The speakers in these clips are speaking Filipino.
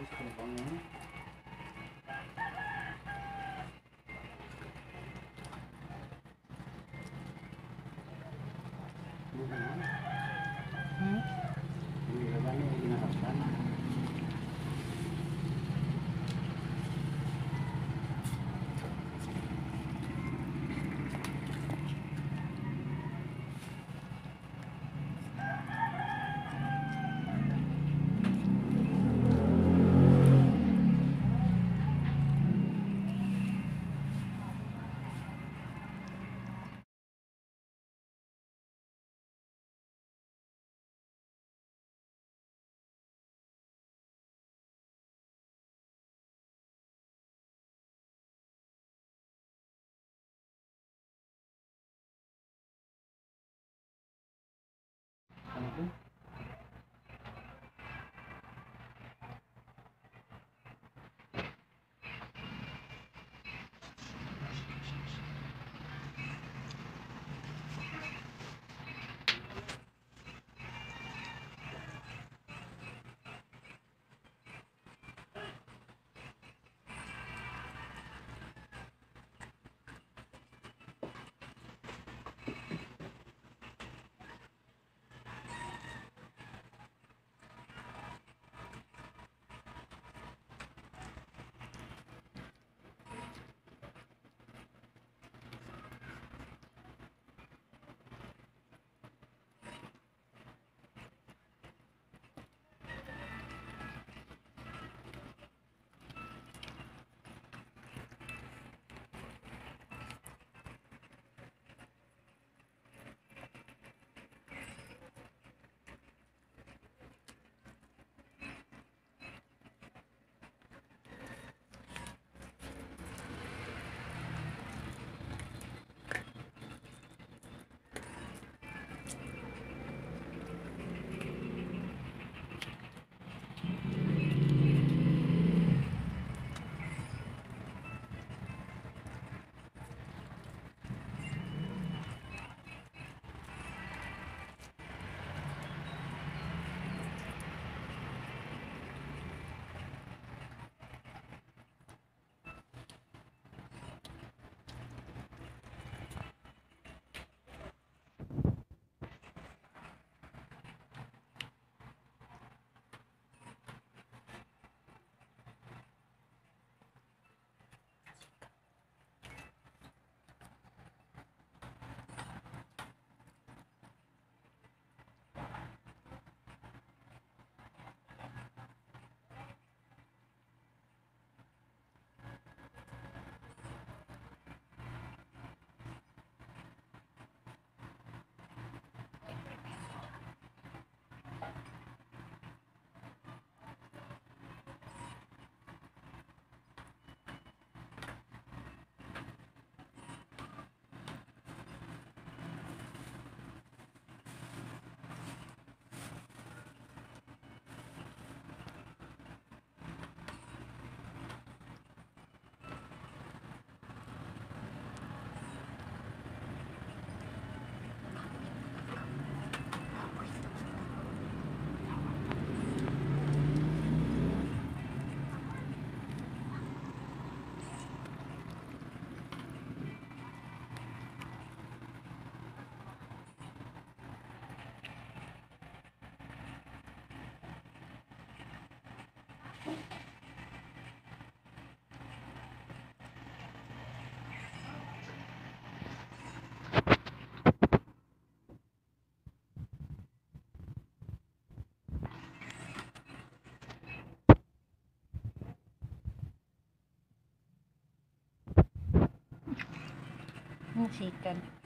Nasıl kullanmam Bible 嗯，是的。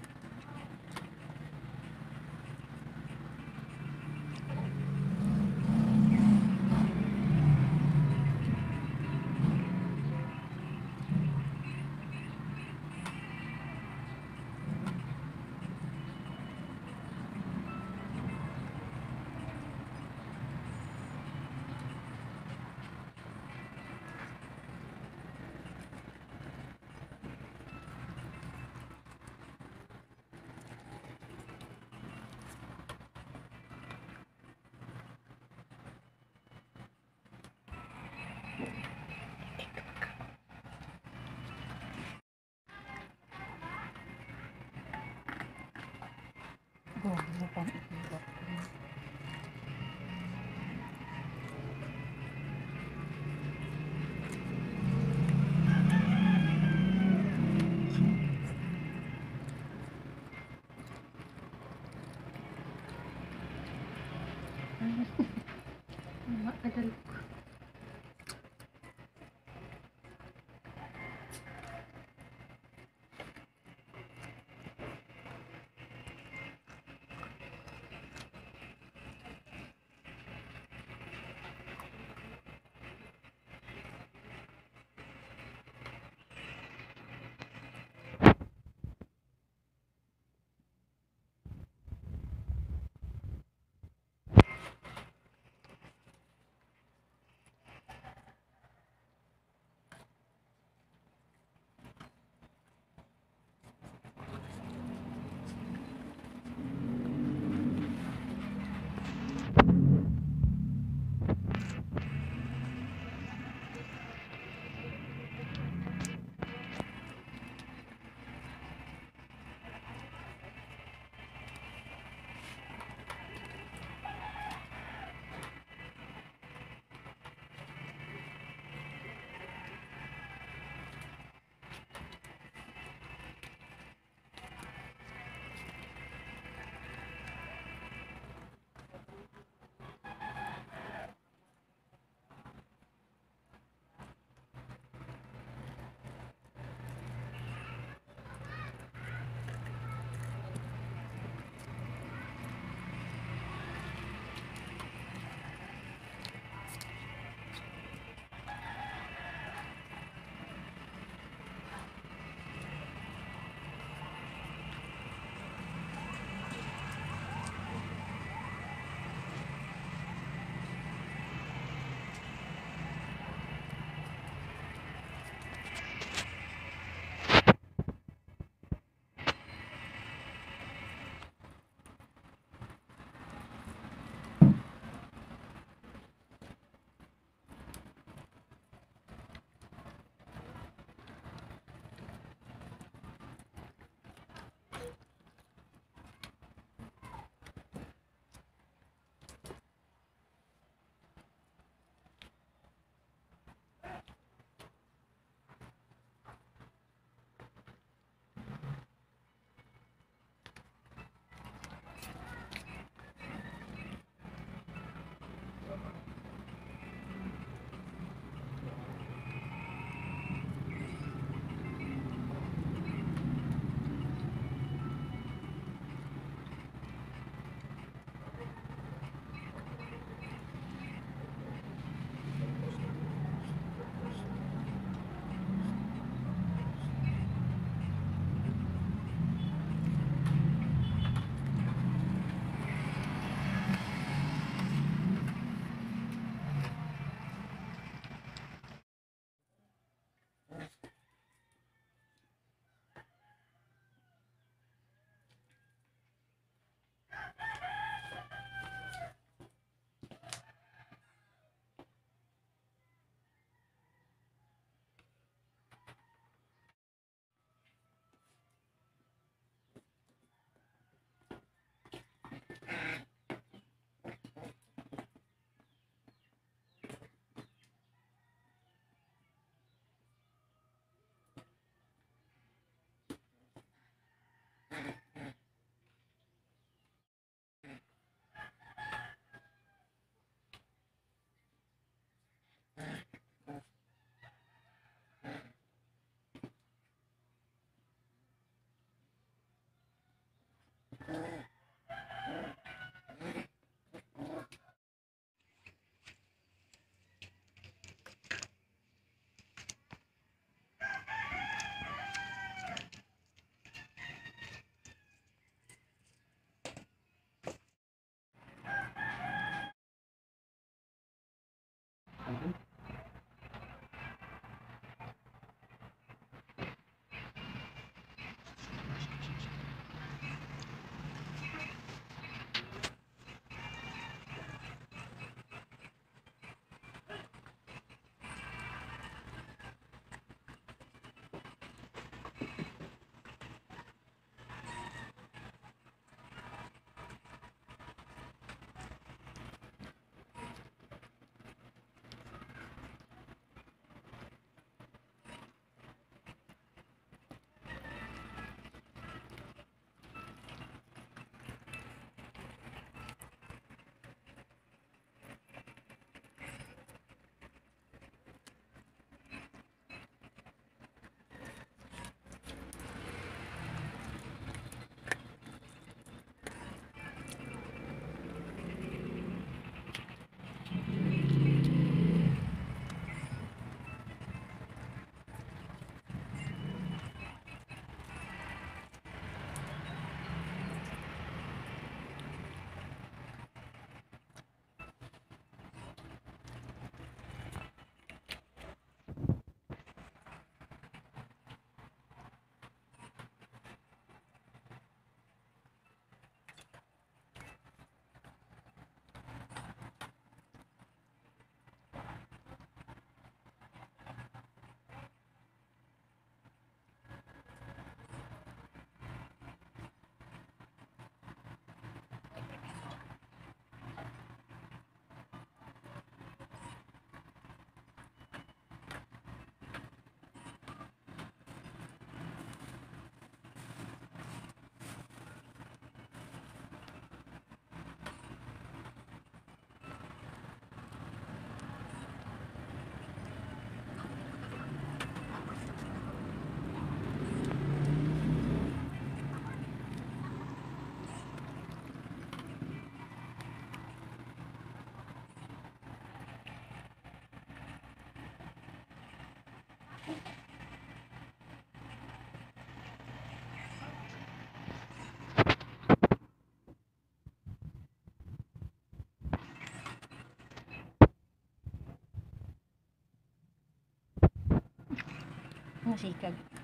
mo ano? pang iiwak. Ang mga kadalok. もしかげ